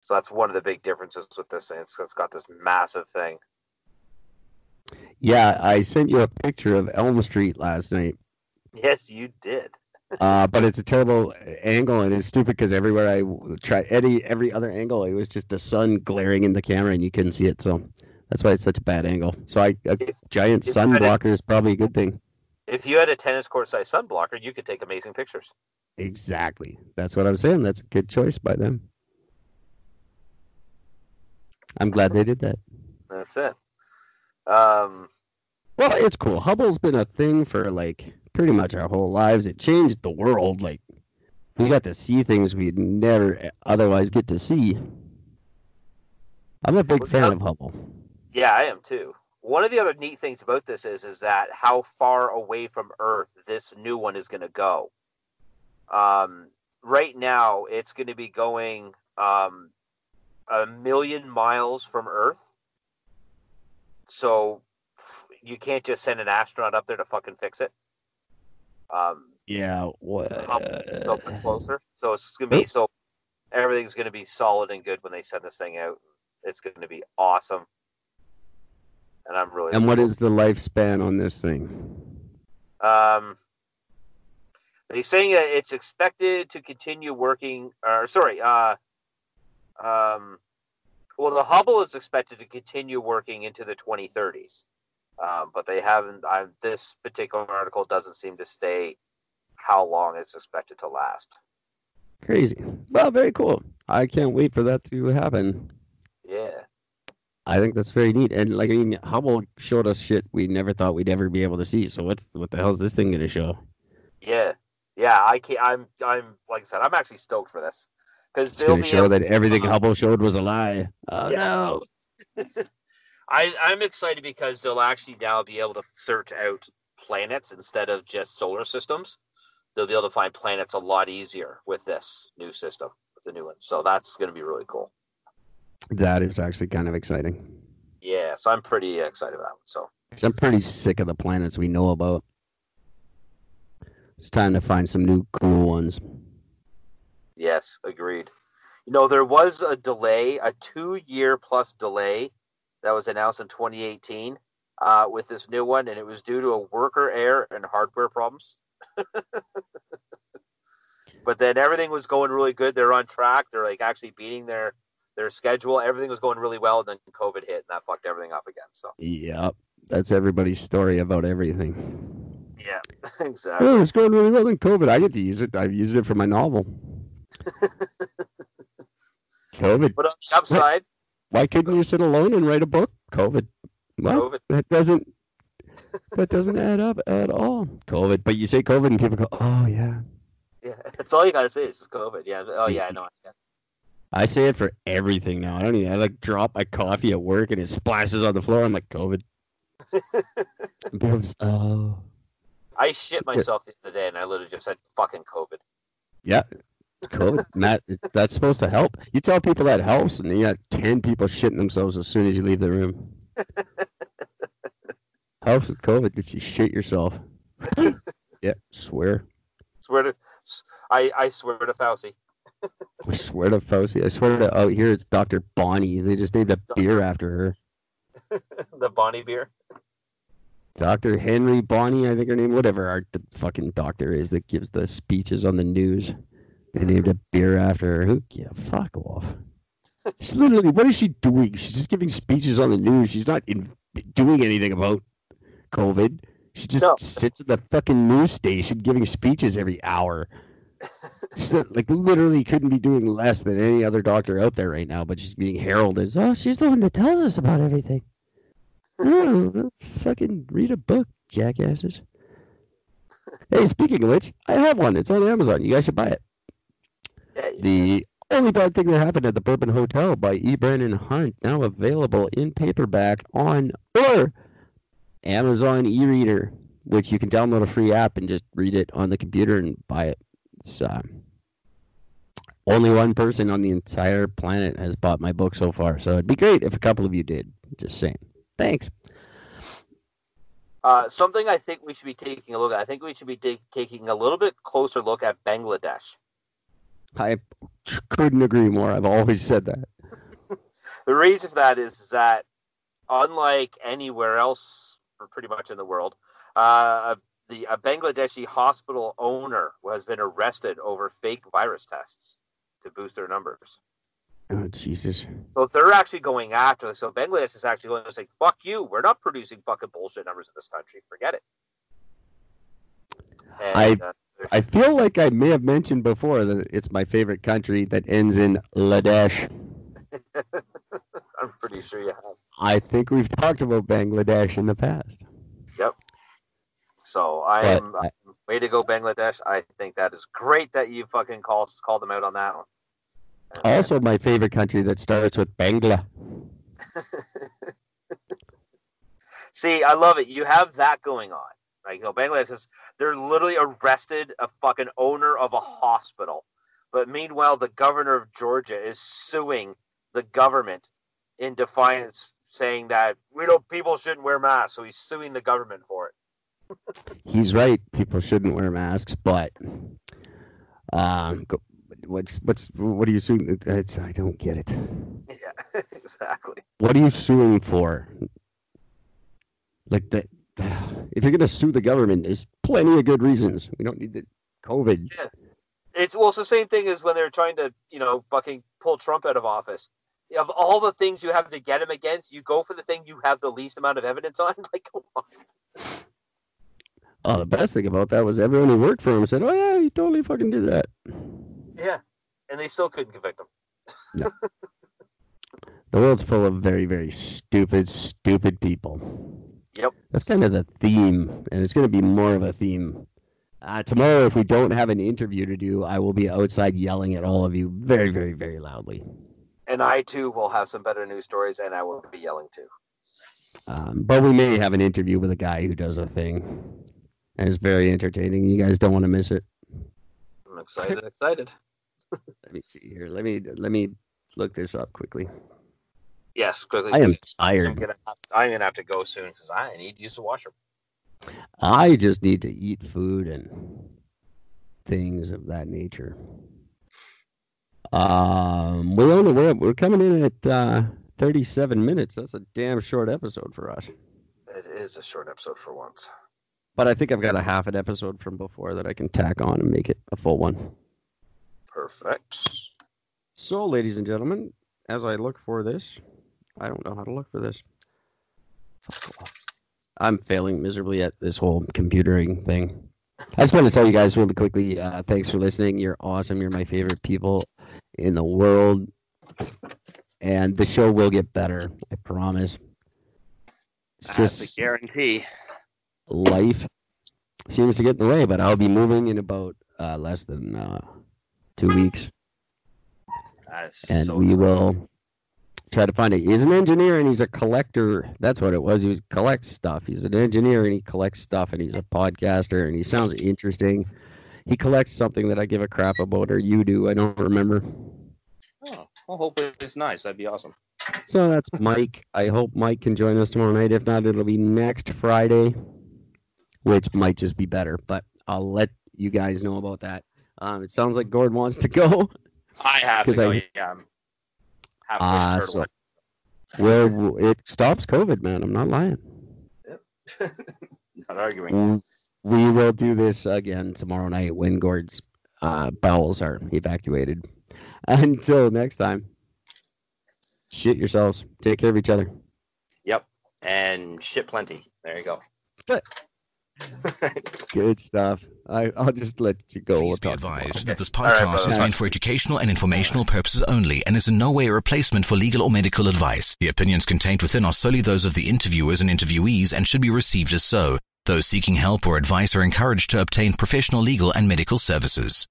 So that's one of the big differences with this thing. It's, it's got this massive thing. Yeah, I sent you a picture of Elm Street last night. Yes, you did. uh, but it's a terrible angle and it's stupid because everywhere I tried any every other angle, it was just the sun glaring in the camera and you couldn't see it. So that's why it's such a bad angle. So I, a If- giant if sun had a- blocker is probably a good thing. If you had a tennis court size sun blocker, you could take amazing pictures. Exactly. That's what I'm saying. That's a good choice by them. I'm glad they did that. That's it. Um, Well, it's cool. Hubble's been a thing for like pretty much our whole lives. It changed the world. Like we got to see things we'd never otherwise get to see. I'm a big Well, fan yeah. of Hubble. yeah, I am too. One of the other neat things about this is is that how far away from Earth this new one is going to go. Um, right now, it's going to be going um, a million miles from Earth. So you can't just send an astronaut up there to fucking fix it. Um, Yeah. What? Still closer, so it's going to be so everything's going to be solid and good when they send this thing out. It's going to be awesome, and I'm really. And what is the lifespan on this thing? Um, he's saying that it's expected to continue working. Or sorry, uh, um, well, the Hubble is expected to continue working into the 2030s, um, but they haven't. I, this particular article doesn't seem to state how long it's expected to last. Crazy. Well, very cool. I can't wait for that to happen. Yeah, I think that's very neat. And like I mean, Hubble showed us shit we never thought we'd ever be able to see. So what's what the hell's this thing gonna show? yeah, yeah. I can't. I'm. I'm like I said. I'm actually stoked for this because they'll be show able, that everything uh, Hubble showed was a lie. Oh Yeah. no. I, I'm excited because they'll actually now be able to search out planets instead of just solar systems. They'll be able to find planets a lot easier with this new system, with the new one. So that's going to be really cool. That is actually kind of exciting. Yeah, so I'm pretty excited about that one. So I'm pretty sick of the planets we know about. It's time to find some new cool ones. Yes, agreed. You know, there was a delay, a two-year plus delay that was announced in 2018 uh, with this new one, and it was due to a worker error and hardware problems. but then everything was going really good. They're on track. They're like actually beating their their schedule. Everything was going really well. And then COVID hit, and that fucked everything up again. So Yep. That's everybody's story about everything. yeah, exactly. Oh, it's going really well in COVID. I get to use it. I've used it for my novel. COVID. But on the upside, Why couldn't you sit alone and write a book? COVID. What? COVID. That doesn't. That doesn't add up at all. COVID. But you say COVID and people go, "Oh yeah." Yeah, that's all you got to say is just COVID. Yeah. Oh yeah, I know. Yeah. I say it for everything now. I don't even. I like drop my coffee at work and it splashes on the floor. I'm like COVID. Just, oh. I shit myself the other day, and I literally just said fucking COVID. Yeah, COVID. Matt, that's supposed to help. You tell people that helps, and you got ten people shitting themselves as soon as you leave the room. helps with COVID if you shit yourself. yeah, swear. Swear to, I I swear to Fauci. I swear to Fauci. I swear to out here it's Dr. Bonnie. They just named a beer after her. the Bonnie beer. Dr. Henry Bonnie, I think her name, whatever our fucking doctor is that gives the speeches on the news. They named a beer after her. Who yeah, fuck off. She's literally what is she doing? She's just giving speeches on the news. She's not in, doing anything about COVID. She just No. sits at the fucking news station giving speeches every hour. She's not, like literally couldn't be doing less than any other doctor out there right now, but she's being heralded. as, Oh, she's the one that tells us about everything. Oh, fucking read a book, jackasses. Hey, speaking of which, I have one. It's on Amazon. You guys should buy it. The only bad thing that happened at the Bourbon Hotel by E. Brennan Hunt, now available in paperback on or Amazon e-reader, which you can download a free app and just read it on the computer and buy it. It's uh, only one person on the entire planet has bought my book so far, so it'd be great if a couple of you did. Just saying. Thanks. Uh, something I think we should be taking a look at. I think we should be ta- taking a little bit closer look at Bangladesh. I couldn't agree more. I've always said that. The reason for that is that, unlike anywhere else, or pretty much in the world, uh, the a Bangladeshi hospital owner has been arrested over fake virus tests to boost their numbers. Oh Jesus! So they're actually going after. So Bangladesh is actually going to say, "Fuck you! We're not producing fucking bullshit numbers in this country. Forget it." And, I uh, I feel like I may have mentioned before that it's my favorite country that ends in Ladesh. I'm pretty sure you have. I think we've talked about Bangladesh in the past. Yep. So I am I, way to go, Bangladesh. I think that is great that you fucking called called them out on that one. And also, my favorite country that starts with Bangla. See, I love it. You have that going on. Like, you know, Bangladesh is they're literally arrested a fucking owner of a hospital. But meanwhile, the governor of Georgia is suing the government in defiance, saying that we don't people shouldn't wear masks. So he's suing the government for it. he's right. People shouldn't wear masks, but um, what's what's what are you suing? It's, I don't get it. Yeah, exactly. What are you suing for? Like that if you're going to sue the government, there's plenty of good reasons. We don't need the COVID. Yeah. It's well, it's the same thing as when they're trying to, you know, fucking pull Trump out of office. Of all the things you have to get him against, you go for the thing you have the least amount of evidence on. Like, come on. Oh, the best thing about that was everyone who worked for him said, "Oh yeah, he totally fucking did that." Yeah, and they still couldn't convict him. no. The world's full of very, very stupid, stupid people. Yep. That's kind of the theme, and it's going to be more of a theme. Uh, tomorrow, if we don't have an interview to do, I will be outside yelling at all of you very, very, very loudly. And I too will have some better news stories, and I will be yelling too. Um, but we may have an interview with a guy who does a thing, and it's very entertaining. You guys don't want to miss it. I'm excited. excited. let me see here. Let me let me look this up quickly. Yes, quickly. I am tired. I'm gonna, have, I'm gonna have to go soon because I need to use the washroom. I just need to eat food and things of that nature. Um, we're we're coming in at uh, 37 minutes. That's a damn short episode for us. It is a short episode for once. But I think I've got a half an episode from before that I can tack on and make it a full one. Perfect. So, ladies and gentlemen, as I look for this, I don't know how to look for this. I'm failing miserably at this whole computering thing. I just want to tell you guys really quickly. Uh, thanks for listening. You're awesome. You're my favorite people in the world, and the show will get better. I promise. It's That's just a guarantee. Life seems to get in the way, but I'll be moving in about uh, less than uh, two weeks, and so we exciting. will try to find it. He's an engineer and he's a collector. That's what it was. He collects stuff. He's an engineer and he collects stuff and he's a podcaster and he sounds interesting. He collects something that I give a crap about or you do. I don't remember. Oh, well, hopefully it's nice. That'd be awesome. So that's Mike. I hope Mike can join us tomorrow night. If not, it'll be next Friday, which might just be better. But I'll let you guys know about that. Um, it sounds like Gord wants to go. I have to go. I, yeah, Ah, uh, so, well, it stops COVID, man. I'm not lying. Yep. not arguing. We will do this again tomorrow night when Gord's uh, bowels are evacuated. Until next time, shit yourselves. Take care of each other. Yep. And shit plenty. There you go. Good stuff. I, will just let you go. Please we'll be advised okay. that this podcast right, is meant for educational and informational purposes only and is in no way a replacement for legal or medical advice. The opinions contained within are solely those of the interviewers and interviewees and should be received as so. Those seeking help or advice are encouraged to obtain professional legal and medical services.